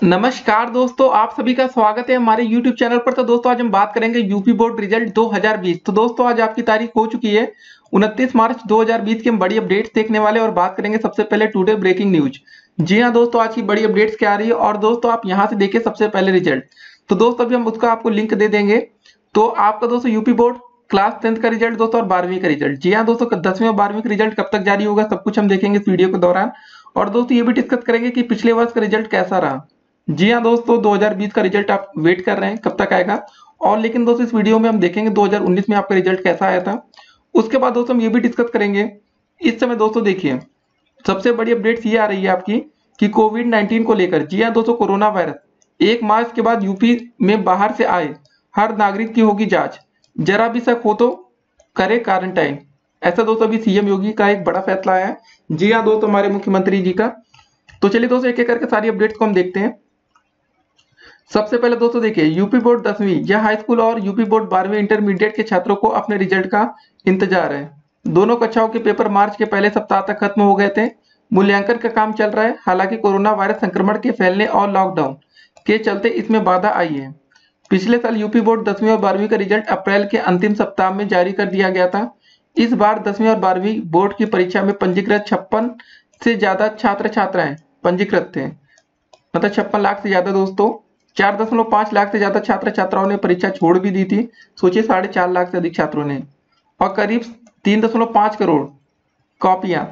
नमस्कार दोस्तों, आप सभी का स्वागत है हमारे YouTube चैनल पर। तो दोस्तों, आज हम बात करेंगे यूपी बोर्ड रिज़ल्ट 2020 तो दोस्तों, आज आपकी तारीख हो चुकी है 29 मार्च 2020 की। हम बड़ी अपडेट्स देखने वाले और बात करेंगे सबसे पहले टुडे ब्रेकिंग न्यूज़ जी हाँ दोस्तों, आज की बड़ी अपडेट्स क्या आ रही है? और दोस्तों, आप यहाँ से देखिए सबसे पहले रिज़ल्ट तो दोस्तों, अभी हम उसका आपको लिंक दे देंगे। तो आपका दोस्तों, यूपी बोर्ड क्लास टेंथ का रिज़ल्ट दोस्तों और बारहवीं का रिज़ल्ट जी हाँ दोस्तों, दसवीं और बारहवीं का रिज़ल्ट कब तक जारी होगा, सब कुछ हम देखेंगे इस वीडियो के दौरान। और दोस्तों, ये भी डिस्कस करेंगे कि पिछले वर्ष का रिज़ल्ट कैसा रहा। जी हाँ दोस्तों 2020 का रिज़ल्ट आप वेट कर रहे हैं, कब तक आएगा? और लेकिन दोस्तों, इस वीडियो में हम देखेंगे 2019 में आपका रिज़ल्ट कैसा आया था। उसके बाद दोस्तों, हम ये भी डिस्कस करेंगे। इस समय दोस्तों, देखिए, सबसे बड़ी अपडेट ये आ रही है आपकी कि कोविड नाइन्टीन को लेकर। जी हाँ दोस्तों, कोरोना वायरस एक मार्च के बाद यूपी में बाहर से आए हर नागरिक की होगी जाँच। जरा भी शक हो तो करे क्वारंटाइन ऐसा दोस्तों, अभी सीएम योगी का एक बड़ा फैसला आया। है जी हाँ दोस्तों, हमारे मुख्यमंत्री जी का। तो चलिए दोस्तों एक एक करके सारी अपडेट्स को हम देखते हैं। सबसे पहले दोस्तों देखिए यूपी बोर्ड दसवीं या हाई स्कूल और यूपी बोर्ड बारहवीं इंटरमीडिएट के छात्रों को अपने रिज़ल्ट का इंतज़ार है। दोनों कक्षाओं के पेपर मार्च के पहले सप्ताह तक खत्म हो गए थे। मूल्यांकन का काम चल रहा है, हालाँकि कोरोना वायरस संक्रमण के फैलने और लॉकडाउन के चलते इसमें बाधा आई है। पिछले साल यूपी बोर्ड दसवीं और बारहवीं का रिज़ल्ट अप्रैल के अंतिम सप्ताह में जारी कर दिया गया था। इस बार दसवीं और बारहवीं बोर्ड की परीक्षा में पंजीकृत छप्पन से ज़्यादा छात्र छात्राएँ पंजीकृत थे। मतलब छप्पन लाख से ज़्यादा दोस्तों चार दशमलव पाँच लाख से ज़्यादा छात्र छात्राओं ने परीक्षा छोड़ भी दी थी। सोचिए, साढ़े चार लाख से अधिक छात्रों ने। और करीब तीन दशमलव पाँच करोड़ कॉपियाँ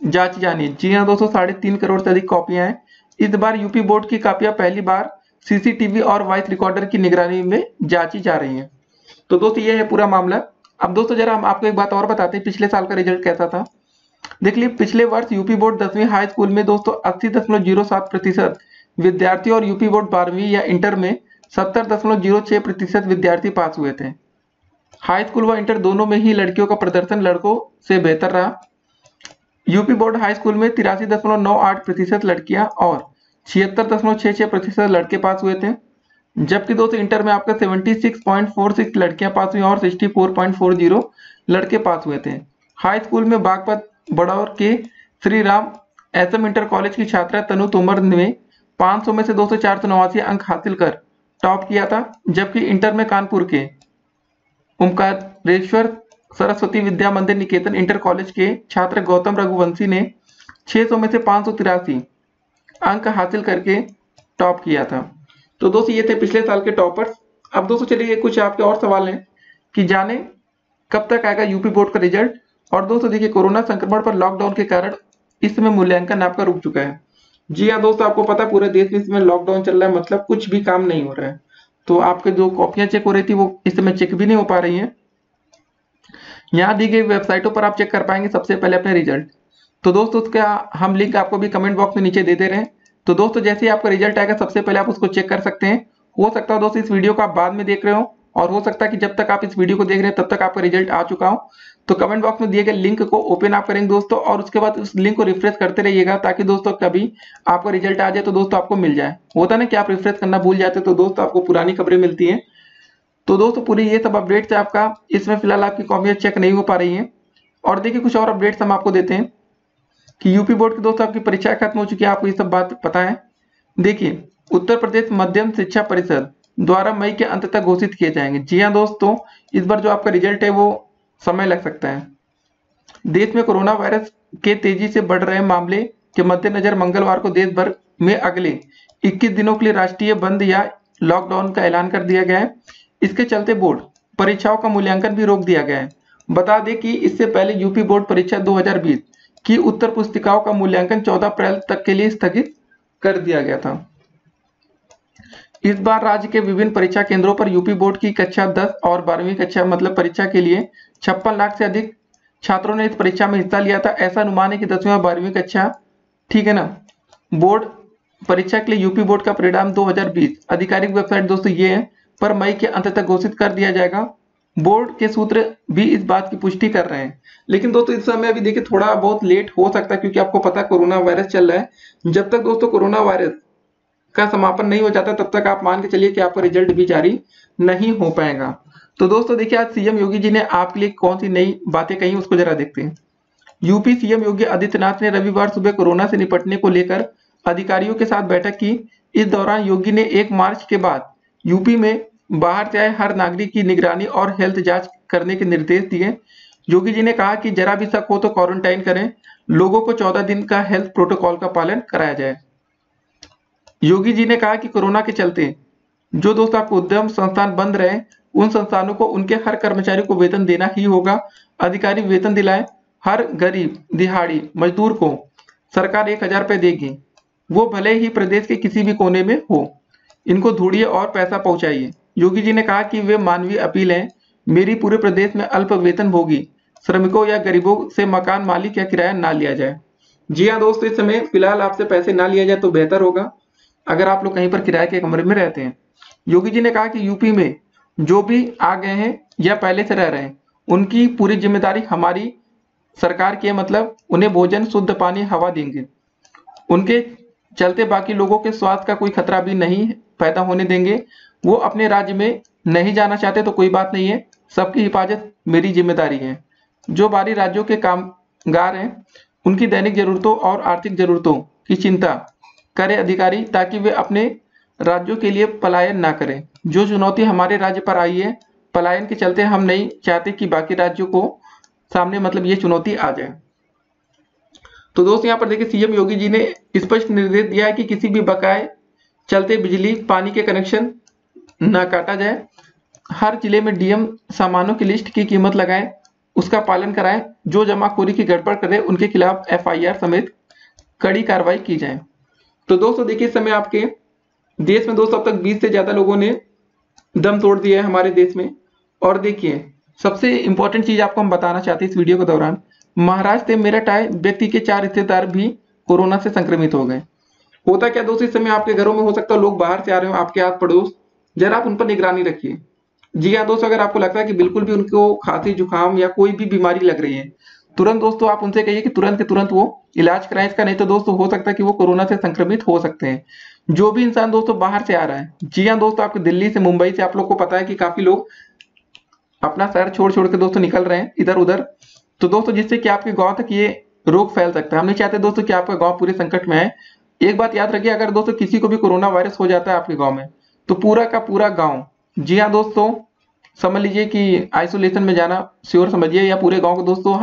जाँच जानी जी हाँ दोस्तों, साढ़े तीन करोड़ से अधिक कॉपियाँ हैं। इस बार यूपी बोर्ड की कॉपियाँ पहली बार सीसीटीवी और वॉइस रिकॉर्डर की निगरानी में जांची जा रही हैं। तो दोस्तों, ये है पूरा मामला। अब दोस्तों, जरा हम आपको एक बात और बताते हैं, पिछले साल का रिज़ल्ट कैसा था? देख लीजिए, पिछले वर्ष यूपी बोर्ड दसवीं हाई स्कूल में दोस्तों, अस्सी दशमलव ज़ीरो सात प्रतिशत विद्यार्थी और यूपी बोर्ड बारहवीं या इंटर में सत्तर दशमलव ज़ीरो छह प्रतिशत विद्यार्थी पास हुए थे। हाई स्कूल व इंटर दोनों में ही लड़कियों का प्रदर्शन लड़कों से बेहतर रहा। यूपी बोर्ड हाई स्कूल में तिरासी दशमलव नौ आठ प्रतिशत लड़कियाँ और छिहत्तर दशमलव छह छह प्रतिशत लड़के पास हुए थे, जबकि दोस्तों इंटर में आपका seventy six point four six लड़कियाँ पास हुई और sixty four point four zero लड़के पास हुए थे। हाई स्कूल में बागपत बड़ौर के Shri Ram S M inter college की छात्रा तनु तोमर ने 500 में से दो अंक हासिल कर टॉप किया था, जबकि इंटर में कानपुर के ओमकारेश्वर सरस्वती विद्या मंदिर निकेतन इंटर कॉलेज के छात्र गौतम रघुवंशी ने 600 में से पाँच अंक हासिल करके टॉप किया था। तो दोस्तों, ये थे पिछले साल के टॉपर्स। अब दोस्तों, चलिए कुछ आपके और सवाल हैं कि जाने कब तक आएगा यूपी बोर्ड का रिज़ल्ट। और दोस्तों, देखिए, कोरोना संक्रमण पर लॉकडाउन के कारण इस समय मूल्यांकन आपका रुक चुका है। जी हाँ दोस्तों, आपको पता है, पूरे देश में इसमें लॉकडाउन चल रहा है मतलब कुछ भी काम नहीं हो रहा है। तो आपके जो कॉपियाँ चेक हो रही थी, वो इस समय चेक भी नहीं हो पा रही है। यहाँ दी गई वेबसाइटों पर आप चेक कर पाएँगे सबसे पहले अपने रिज़ल्ट तो दोस्तों, उसका हम लिंक आपको भी कमेंट बॉक्स में नीचे दे दे रहे हैं। तो दोस्तों, जैसे ही आपका रिज़ल्ट आएगा, सबसे पहले आप उसको चेक कर सकते हैं। हो सकता है दोस्तों, इस वीडियो को आप बाद में देख रहे हो। और हो सकता है कि जब तक आप इस वीडियो को देख रहे हैं, तब तक आपका रिज़ल्ट आ चुका हो। तो कमेंट बॉक्स में दिए गए लिंक को ओपन आप करेंगे दोस्तों और उसके बाद उस लिंक को रिफ्रेश करते रहिएगा ताकि दोस्तों कभी आपका रिज़ल्ट आ जाए तो दोस्तों आपको मिल जाए। होता ना कि आप रिफ्रेश करना भूल जाते तो दोस्तों आपको पुरानी खबरें मिलती हैं। तो दोस्तों पूरी ये सब अपडेट्स है आपका इसमें फ़िलहाल आपकी कॉपियाँ चेक नहीं हो पा रही है। और देखिए कुछ और अपडेट्स हम आपको देते हैं कि यूपी बोर्ड की दोस्तों आपकी परीक्षा खत्म हो चुकी है, आपको ये सब बात पता है। देखिए, उत्तर प्रदेश मध्यम शिक्षा परिषद द्वारा मई के अंत तक घोषित किए जाएँगे। जी हाँ दोस्तों, इस बार जो आपका रिज़ल्ट है वो समय लग सकता है। देश में कोरोना वायरस के तेज़ी से बढ़ रहे मामले के मद्देनजर मंगलवार को देश भर में अगले 21 दिनों के लिए राष्ट्रीय बंद या लॉकडाउन का ऐलान कर दिया गया है। इसके चलते बोर्ड परीक्षाओं का मूल्यांकन भी रोक दिया गया है। बता दें कि इससे पहले यूपी बोर्ड परीक्षा 2020 की उत्तर पुस्तिकाओं का मूल्यांकन 14 अप्रैल तक के लिए स्थगित कर दिया गया था। इस बार राज्य के विभिन्न परीक्षा केंद्रों पर यूपी बोर्ड की कक्षा 10 और 12वीं कक्षा मतलब परीक्षा के लिए छप्पन लाख से अधिक छात्रों ने इस परीक्षा में हिस्सा लिया था। ऐसा अनुमान है कि दसवीं और बारहवीं कक्षा, ठीक है ना? बोर्ड, परीक्षा के लिए यूपी बोर्ड का परिणाम 2020 आधिकारिक वेबसाइट दोस्तों ये है, पर मई के अंत तक घोषित कर दिया जाएगा। बोर्ड के सूत्र भी इस बात की पुष्टि कर रहे हैं। लेकिन दोस्तों इस समय अभी देखिए थोड़ा बहुत लेट हो सकता है, क्योंकि आपको पता कोरोना वायरस चल रहा है। जब तक दोस्तों कोरोना वायरस का समापन नहीं हो जाता, तब तक आप मान के चलिए कि आपका रिज़ल्ट भी जारी नहीं हो पाएगा। तो दोस्तों, देखिए, आज सीएम योगी जी ने आपके लिए कौन सी नई बातें कही, उसको जरा देखते हैं। यूपी सीएम योगी आदित्यनाथ ने रविवार सुबह कोरोना से निपटने को लेकर अधिकारियों के साथ बैठक की। इस दौरान योगी ने एक मार्च के बाद यूपी में बाहर से आए हर नागरिक की निगरानी और हेल्थ जाँच करने के निर्देश दिए। योगी जी ने कहा कि जरा भी शक हो तो क्वारंटाइन करें। लोगों को चौदह दिन का हेल्थ प्रोटोकॉल का पालन कराया जाए। योगी जी ने कहा कि कोरोना के चलते जो दोस्त आपको उद्यम संस्थान बंद रहे, उन संस्थानों को उनके हर कर्मचारी को वेतन देना ही होगा। अधिकारी वेतन दिलाए, हर गरीब, दिहाड़ी, मजदूर को सरकार एक हज़ार रुपए देगी। वो भले ही प्रदेश के किसी भी कोने में हो, इनको ढूंढिए और पैसा पहुंचाइए। योगी जी ने कहा कि वे मानवीय अपील है, मेरी पूरे प्रदेश में अल्प वेतन भोगी, श्रमिकों या गरीबों से मकान मालिक या किराया ना लिया जाए। जी हाँ दोस्तों, इस समय फ़िलहाल आपसे पैसे ना लिया जाए तो बेहतर होगा। अगर आप लोग कहीं पर किराए के कमरे में रहते हैं, योगी जी ने कहा कि यूपी में जो भी आ गए हैं या पहले से रह रहे हैं, उनकी पूरी ज़िम्मेदारी हमारी सरकार की है मतलब उन्हें भोजन, शुद्ध पानी, हवा देंगे। उनके चलते बाकी लोगों के स्वास्थ्य का कोई खतरा भी नहीं पैदा होने देंगे। वो अपने राज्य में नहीं जाना चाहते तो कोई बात नहीं है, सबकी हिफाजत मेरी ज़िम्मेदारी है। जो बाहरी राज्यों के कामगार हैं, उनकी दैनिक जरूरतों और आर्थिक जरूरतों की चिंता करे अधिकारी ताकि वे अपने राज्यों के लिए पलायन ना करें। जो चुनौती हमारे राज्य पर आई है, पलायन के चलते हम नहीं चाहते कि बाकी राज्यों को सामने मतलब ये चुनौती आ जाए। तो दोस्त, यहाँ पर देखिए सीएम योगी जी ने स्पष्ट निर्देश दिया है कि किसी भी बकाए चलते बिजली, पानी के कनेक्शन ना काटा जाए। हर ज़िले में डीएम सामानों की लिस्ट की कीमत लगाए, उसका पालन कराएँ, जो जमाखोरी की गड़बड़ करे, उनके खिलाफ एफआईआर समेत कड़ी कार्रवाई की जाए। तो दोस्तों, देखिए इस समय आपके देश में दोस्तों, अब तक 20 से ज़्यादा लोगों ने दम तोड़ दिया है हमारे देश में। और देखिए, सबसे इंपॉर्टेंट चीज़ आपको हम बताना चाहते हैं इस वीडियो के दौरान, महाराष्ट्र मेरठ आए व्यक्ति के चार रिश्तेदार भी कोरोना से संक्रमित हो गए। होता क्या दोस्तों, इस समय आपके घरों में हो सकता है लोग बाहर से आ रहे हो, आपके आस पड़ोस जरा आप उन पर निगरानी रखिए। जी हाँ दोस्तों, अगर आपको लगता है कि बिल्कुल भी उनको खांसी, जुकाम या कोई भी बीमारी लग रही है तुरंत दोस्तों आप उनसे कहिए कि तुरंत के तुरंत वो इलाज कराएँ इसका, नहीं तो दोस्तों हो सकता है कि वो कोरोना से संक्रमित हो सकते हैं। जो भी इंसान दोस्तों बाहर से आ रहा है, जी हाँ दोस्तों, आपको दिल्ली से मुंबई से आप लोग को पता है कि काफ़ी लोग अपना शहर छोड़ छोड़ के दोस्तों निकल रहे हैं इधर उधर। तो दोस्तों, जिससे कि आपके गाँव तक ये रोग फैल सकता है। हम नहीं चाहते दोस्तों कि आपका गाँव पूरे संकट में है एक बात याद रखिए, अगर दोस्तों किसी को भी कोरोना वायरस हो जाता है आपके गाँव में तो पूरा का पूरा गाँव, जी हाँ दोस्तों, समझ लीजिए कि आइसोलेशन में जाना, श्योर समझिए, या पूरे गाँव को दोस्तों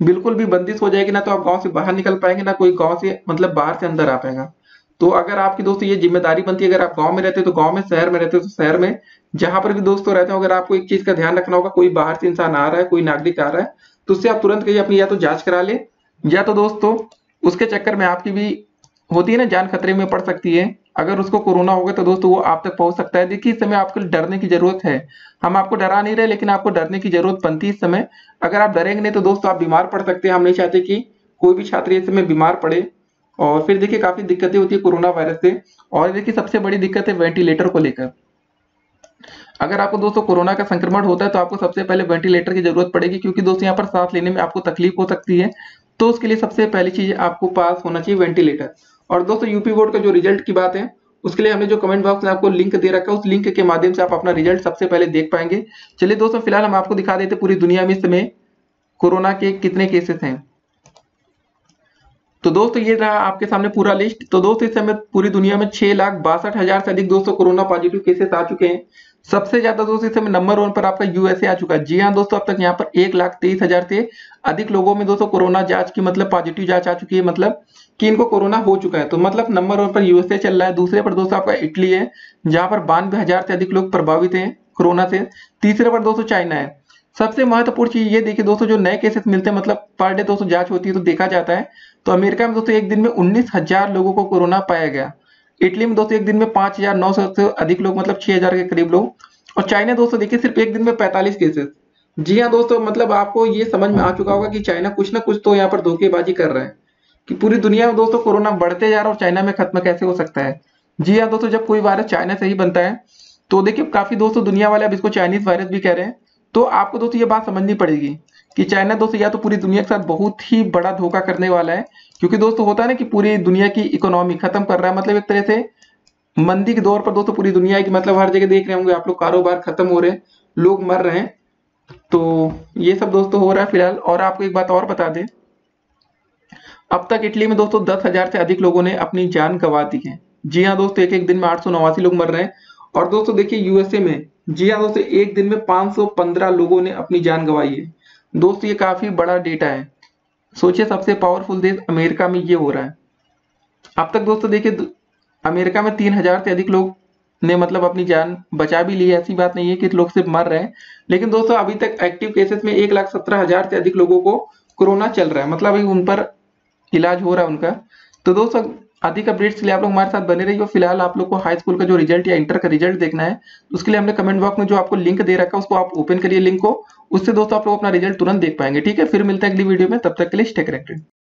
बिल्कुल भी बंदिश हो जाएगी, ना तो आप गाँव से बाहर निकल पाएँगे, ना कोई गाँव से मतलब बाहर से अंदर आ पाएगा। तो अगर आपकी दोस्तों ये ज़िम्मेदारी बनती है, अगर आप गाँव में रहते हो तो गाँव में, शहर में रहते हो तो शहर में जहाँ पर भी दोस्तों रहते हो, अगर आपको एक चीज़ का ध्यान रखना होगा, कोई बाहर से इंसान आ रहा है, कोई नागरिक आ रहा है तो उससे आप तुरंत कहीं अपनी या तो जाँच करा ले, या तो दोस्तों उसके चक्कर में आपकी भी होती है ना, जान खतरे में पड़ सकती है। अगर उसको कोरोना होगा तो दोस्तों वो आप तक पहुँच सकता है। देखिए, इस समय आपको डरने की ज़रूरत है। हम आपको डरा नहीं रहे, लेकिन आपको डरने की ज़रूरत बनती है इस समय। अगर आप डरेंगे नहीं तो दोस्तों आप बीमार पड़ सकते हैं। हम नहीं चाहते कि कोई भी छात्र इस समय बीमार पड़े। और फिर देखिए, काफ़ी दिक्कतें होती है कोरोना वायरस से। और देखिए, सबसे बड़ी दिक्कत है वेंटिलेटर को लेकर। अगर आपको दोस्तों कोरोना का संक्रमण होता है तो आपको सबसे पहले वेंटिलेटर की ज़रूरत पड़ेगी, क्योंकि दोस्तों यहाँ पर सांस लेने में आपको तकलीफ़ हो सकती है। तो उसके लिए सबसे पहली चीज़ आपको पास होना चाहिए वेंटिलेटर। और दोस्तों यूपी बोर्ड का जो रिज़ल्ट की बात है, उसके लिए हमने जो कमेंट बॉक्स में आपको लिंक दे रखा है, उस लिंक के माध्यम से आप अपना रिज़ल्ट सबसे पहले देख पाएँगे। चलिए दोस्तों, फ़िलहाल हम आपको दिखा देते पूरी दुनिया में इस समय कोरोना के कितने केसेस हैं। तो दोस्तों, ये रहा आपके सामने पूरा लिस्ट तो दोस्तों, इस समय पूरी दुनिया में छह लाख बासठ हज़ार से अधिक दोस्तों कोरोना पॉजिटिव केसेस आ चुके हैं। सबसे ज़्यादा दोस्तों इस समय नंबर वन पर आपका यूएसए आ चुका है। जी हाँ दोस्तों, अब तक यहाँ पर एक लाख तेईस हज़ार से अधिक लोगों में दोस्तों कोरोना जाँच की मतलब पॉजिटिव जाँच आ चुकी है मतलब कि इनको कोरोना हो चुका है। तो मतलब नंबर वन पर यूएसए चल रहा है। दूसरे पर दोस्तों आपका इटली है, जहाँ पर बानवे हज़ार से अधिक लोग प्रभावित हैं कोरोना से। तीसरे पर दोस्तों चाइना है। सबसे महत्वपूर्ण चीज़ ये देखिए दोस्तों, जो नए केसेस मिलते हैं मतलब पर डे दोस्तों जाँच होती है तो देखा जाता है। तो अमेरिका में दोस्तों एक दिन में उन्नीस हज़ार लोगों को कोरोना पाया गया। इटली में दोस्तों एक दिन में पाँच हज़ार नौ सौ से अधिक लोग मतलब छह हज़ार के करीब लोग। और चाइना दोस्तों देखिए, सिर्फ़ एक दिन में पैंतालीस केसेस जी हाँ दोस्तों मतलब आपको ये समझ में आ चुका होगा कि चाइना कुछ ना कुछ तो यहाँ पर धोखेबाजी कर रहा है। कि पूरी दुनिया में दोस्तों कोरोना बढ़ते जा रहा है और चाइना में खत्म कैसे हो सकता है? जी हाँ दोस्तों, जब कोई वायरस चाइना से ही बनता है तो देखिए काफ़ी दोस्तों दुनिया वाले अब इसको चाइनीज़ वायरस भी कह रहे हैं। तो आपको दोस्तों ये बात समझनी पड़ेगी कि चाइना दोस्तों या तो पूरी दुनिया के साथ बहुत ही बड़ा धोखा करने वाला है, क्योंकि दोस्तों होता है ना कि पूरी दुनिया की इकोनॉमी खत्म कर रहा है मतलब एक तरह से मंदी के दौर पर दोस्तों पूरी दुनिया की मतलब हर जगह देख रहे होंगे, आप लोग कारोबार खत्म हो रहे हैं, लोग मर रहे हैं। तो ये सब दोस्तों हो रहा है फ़िलहाल, और आपको एक बात और बता दें, अब तक इटली में दोस्तों दस हज़ार से अधिक लोगों ने अपनी जान गंवा दी है। जी हाँ दोस्तों, एक एक दिन में आठ सौ नवासी लोग मर रहे हैं, और दोस्तों देखिए यूएसए में, जी हाँ दोस्तों, एक दिन में 515 लोगों ने अपनी जान गंवाई है। दोस्तों, ये काफ़ी बड़ा डेटा है। सोचिए, सबसे पावरफुल देश अमेरिका में ये हो रहा है। अब तक दोस्तों, देखिए अमेरिका में तीन हज़ार से अधिक लोग ने मतलब अपनी जान बचा भी ली ऐसी बात नहीं है कि लोग सिर्फ़ मर रहे हैं, लेकिन दोस्तों, अभी तक एक्टिव केसेस में एक लाख सत्रह हज़ार से अधिक लोगों को कोरोना चल रहा है। मतलब अभी उन पर इलाज हो रहा है उनका। तो दोस्तों अधिक अपडेट्स के लिए आप लोग हमारे साथ बने रहिए फ़िलहाल आप लोग को हाई स्कूल का जो रिज़ल्ट या इंटर का रिज़ल्ट देखना है, उसके लिए हमने कमेंट बॉक्स में जो आपको लिंक दे रखा है, उसको आप ओपन करिए लिंक को। उससे दोस्तों आप लोग अपना रिज़ल्ट तुरंत देख पाएँगे, ठीक है? फिर मिलते हैं अगली वीडियो में, तब तक के लिए स्टे कनेक्टेड